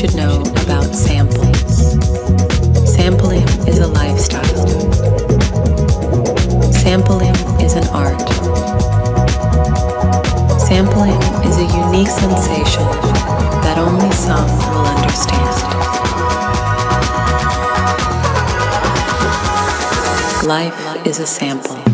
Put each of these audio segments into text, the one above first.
should know about sampling. Sampling is a lifestyle. Sampling is an art. Sampling is a unique sensation that only some will understand. Life is a sample.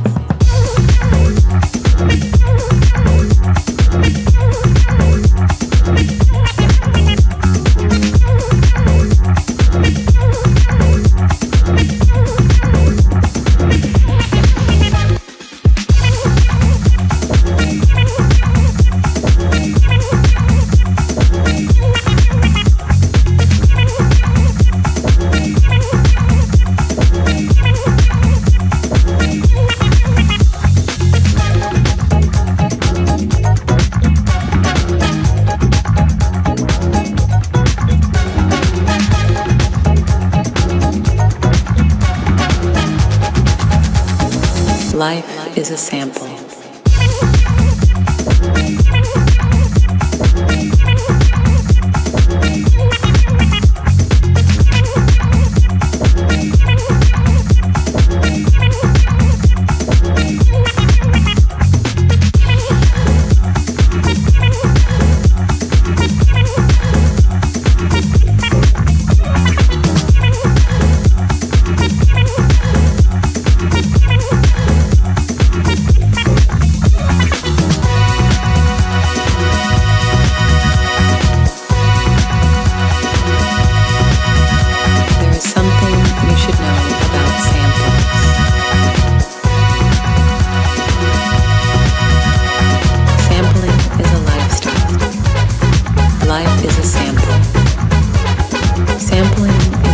Life is a sample.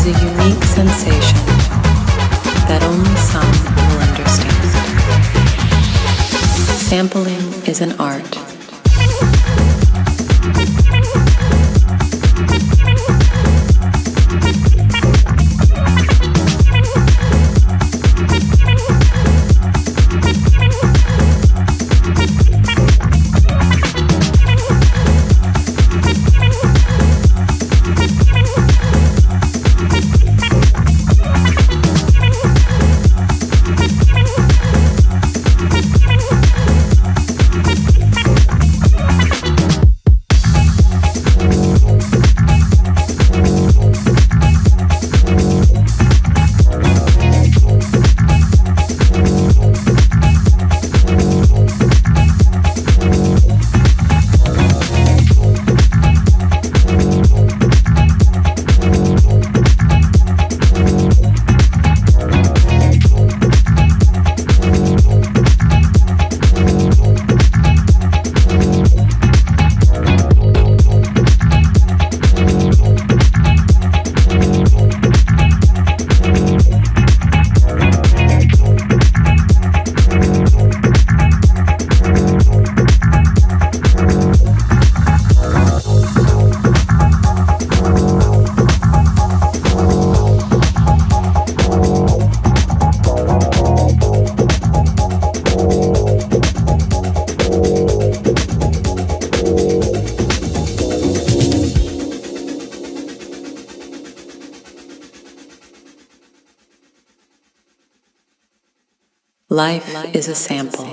Is a unique sensation that only some will understand. Sampling is an art. Life is a sample.